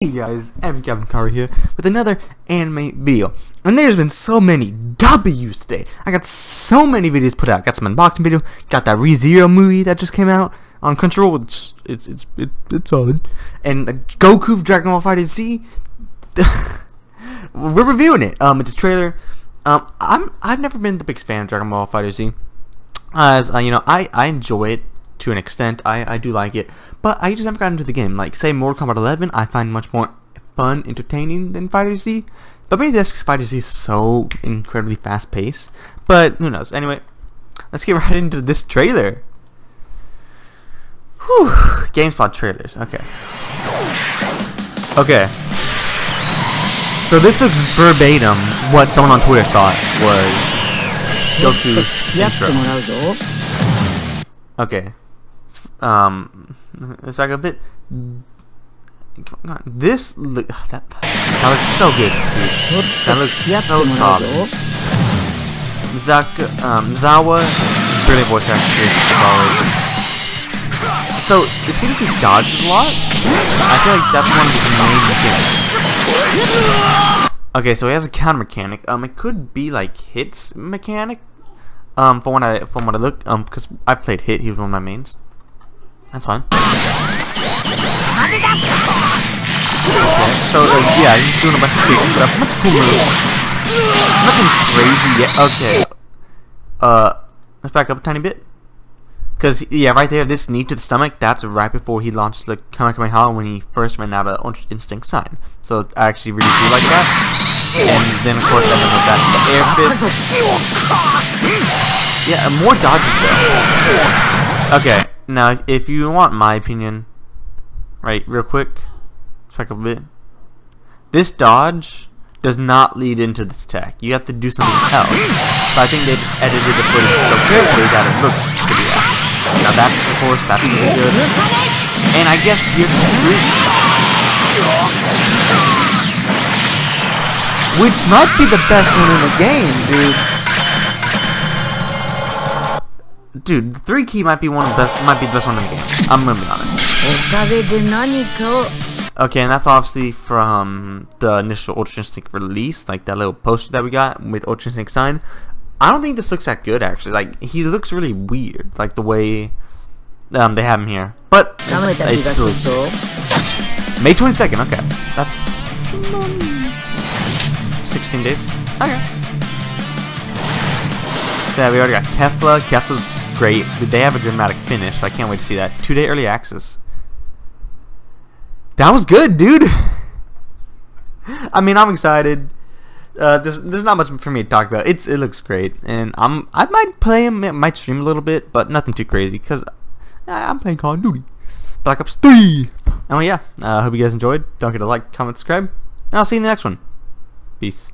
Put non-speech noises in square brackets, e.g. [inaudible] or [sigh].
Hey guys, I'm Kaptain Karo here with another anime video. And there's been so many W's today. I got so many videos put out. Got some unboxing video, got that ReZero movie that just came out on Crunchyroll. It's it's it's it, it's solid. And uh, Goku Dragon Ball FighterZ. [laughs] We're reviewing it. Um it's a trailer. Um I'm I've never been the biggest fan of Dragon Ball FighterZ. As uh, you know, I I enjoy it to an extent. I, I do like it, but I just haven't gotten into the game. Like, say, Mortal Kombat 11, I find much more fun, entertaining than FighterZ. But maybe that's because FighterZ is so incredibly fast-paced. But, who knows. Anyway, let's get [laughs] right into this trailer. Whew. GameSpot trailers. Okay. Okay. So this is verbatim what someone on Twitter thought was [laughs] Goku's intro. Okay. Um, let's back a bit. This look that that looks so good. That looks so solid. Zaka, um, Zawa, brilliant voice actor. So it seems he dodges a lot. I feel like that's one of his main mechanics. Okay, so he has a counter mechanic. Um, it could be like Hit's mechanic. Um, from what I from what I look, um, because I played Hit, he was one of my mains. That's fine. Okay, so uh, yeah, he's doing a bunch of cool moves. Nothing crazy yet. Okay. Uh, let's back up a tiny bit. Cause yeah, right there, this knee to the stomach, that's right before he launched the Kamehameha when he first ran out of Ultra Instinct sign. So I actually really do like that. And then of course I know that the air fist. Yeah, more dodges though. Okay, now, if you want my opinion, right, real quick, check a bit. This dodge does not lead into this tech. You have to do something else. So I think they just edited the footage so carefully that it looks to be that. Now that's, of course, that's really good. And I guess here's the Which might be the best one in the game, dude. Dude, three key might be one of the best might be the best one in the game. I'm gonna be honest. Okay, and that's obviously from the initial Ultra Instinct release, like that little poster that we got with Ultra Instinct sign. I don't think this looks that good actually. Like he looks really weird, like the way um they have him here. But it's still May 22nd. Okay, that's 16 days. Okay. Yeah, we already got Kefla. Kefla's great. They have a dramatic finish. I can't wait to see that. Two day early access. That was good, dude. I mean, I'm excited. Uh, there's there's not much for me to talk about. It's it looks great, and I'm I might play might stream a little bit, but nothing too crazy because I'm playing Call of Duty, Black Ops 3. Oh yeah, I uh, hope you guys enjoyed. Don't forget to like, comment, subscribe, and I'll see you in the next one. Peace.